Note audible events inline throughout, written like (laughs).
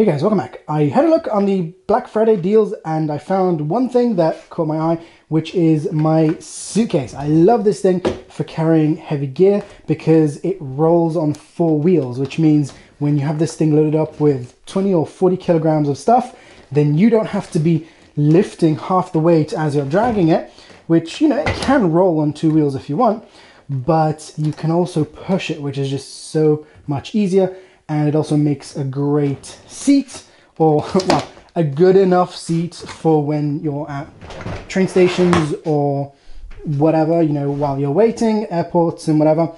Hey guys, welcome back. I had a look on the Black Friday deals and I found one thing that caught my eye, which is my suitcase. I love this thing for carrying heavy gear because it rolls on four wheels, which means when you have this thing loaded up with 20 or 40 kilograms of stuff, then you don't have to be lifting half the weight as you're dragging it, which, you know, it can roll on two wheels if you want, but you can also push it, which is just so much easier and it also makes a great seat or (laughs) well a good enough seat for when you're at train stations or whatever you know while you're waiting airports and whatever.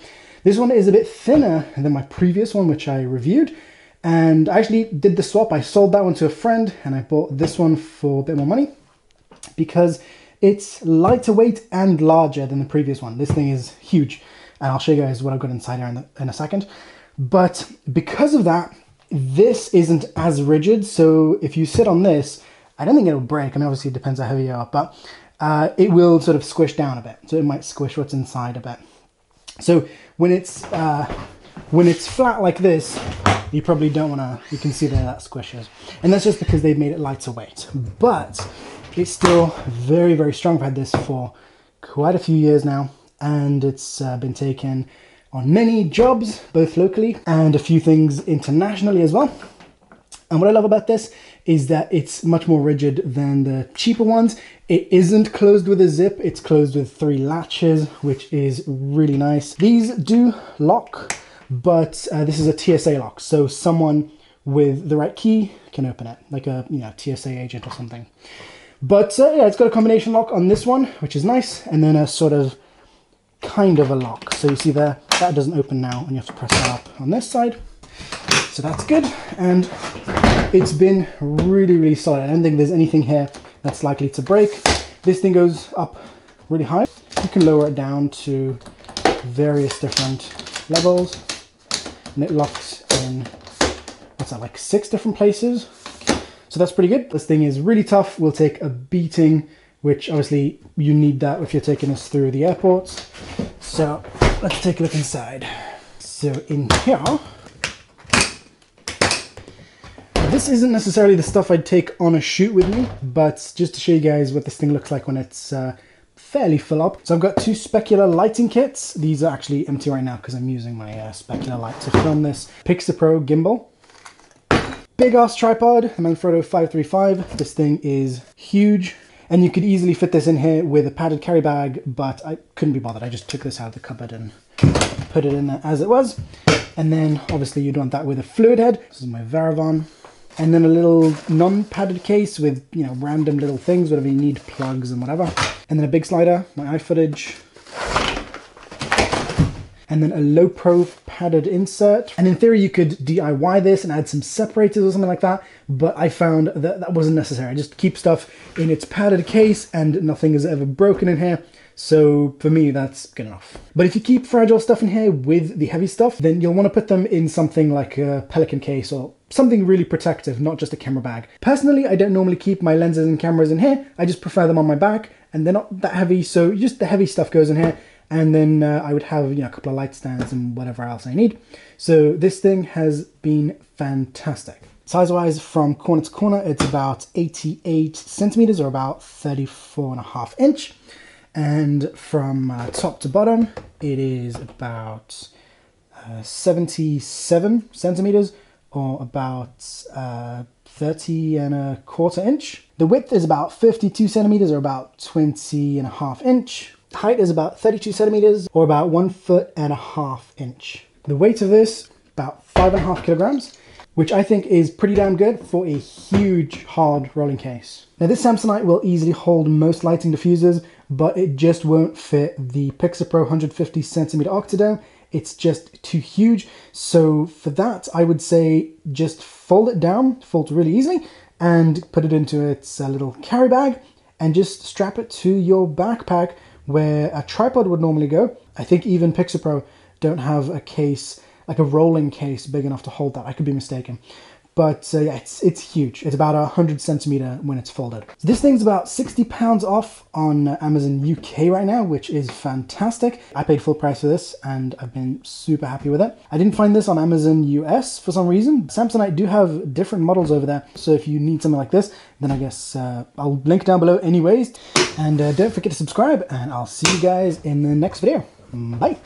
This one is a bit thinner than my previous one which i reviewed. And i actually did the swap. I sold that one to a friend and i bought this one for a bit more money because it's lighter weight and larger than the previous one. This thing is huge. And i'll show you guys what i've got inside here in, the, in a second but because of that, this isn't as rigid. So if you sit on this, I don't think it'll break. I mean, obviously it depends how heavy you are, but uh, it will sort of squish down a bit. So it might squish what's inside a bit. So when it's uh, when it's flat like this, you probably don't want to, you can see there that squishes. And that's just because they've made it lighter weight. But it's still very, very strong. I've had this for quite a few years now and it's uh, been taken on many jobs, both locally and a few things internationally as well. And what I love about this is that it's much more rigid than the cheaper ones. It isn't closed with a zip, it's closed with three latches, which is really nice. These do lock, but uh, this is a TSA lock, so someone with the right key can open it, like a you know TSA agent or something. But uh, yeah, it's got a combination lock on this one, which is nice, and then a sort of kind of a lock. So you see there, that doesn't open now and you have to press that up on this side. So that's good. And it's been really, really solid. I don't think there's anything here that's likely to break. This thing goes up really high. You can lower it down to various different levels and it locks in, what's that, like six different places. So that's pretty good. This thing is really tough, will take a beating, which obviously you need that if you're taking us through the airports. So let's take a look inside. So in here, this isn't necessarily the stuff I'd take on a shoot with me, but just to show you guys what this thing looks like when it's uh, fairly full up. So I've got two Spekular lighting kits. These are actually empty right now because I'm using my uh, Spekular light to film this Pixapro gimbal. Big ass tripod, the Manfrotto 535. This thing is huge. And you could easily fit this in here with a padded carry bag, but I couldn't be bothered. I just took this out of the cupboard and put it in there as it was. And then obviously you'd want that with a fluid head. This is my Varavon. And then a little non-padded case with, you know, random little things, whatever you need, plugs and whatever. And then a big slider, my iFootage, and then a Lowepro padded insert. And in theory, you could DIY this and add some separators or something like that, but I found that that wasn't necessary. I just keep stuff in its padded case and nothing is ever broken in here. So for me, that's good enough. But if you keep fragile stuff in here with the heavy stuff, then you'll want to put them in something like a Pelican case or something really protective, not just a camera bag. Personally, I don't normally keep my lenses and cameras in here. I just prefer them on my back and they're not that heavy. So just the heavy stuff goes in here and then uh, I would have you know a couple of light stands and whatever else I need. So this thing has been fantastic. Size-wise, from corner to corner, it's about 88 centimeters or about 34 and a half inch. And from uh, top to bottom, it is about uh, 77 centimeters or about uh, 30 and a quarter inch. The width is about 52 centimeters or about 20 and a half inch height is about 32 centimeters or about one foot and a half inch. The weight of this, about five and a half kilograms, which I think is pretty damn good for a huge hard rolling case. Now this Samsonite will easily hold most lighting diffusers, but it just won't fit the Pixapro 150 centimeter Octadome. It's just too huge. So for that, I would say just fold it down, fold really easily, and put it into its uh, little carry bag and just strap it to your backpack where a tripod would normally go. I think even Pixapro don't have a case, like a rolling case big enough to hold that. I could be mistaken. But uh, yeah, it's it's huge. It's about a hundred centimeter when it's folded. So this thing's about sixty pounds off on Amazon UK right now, which is fantastic. I paid full price for this, and I've been super happy with it. I didn't find this on Amazon US for some reason. Samsonite do have different models over there, so if you need something like this, then I guess uh, I'll link down below anyways. And uh, don't forget to subscribe, and I'll see you guys in the next video. Bye.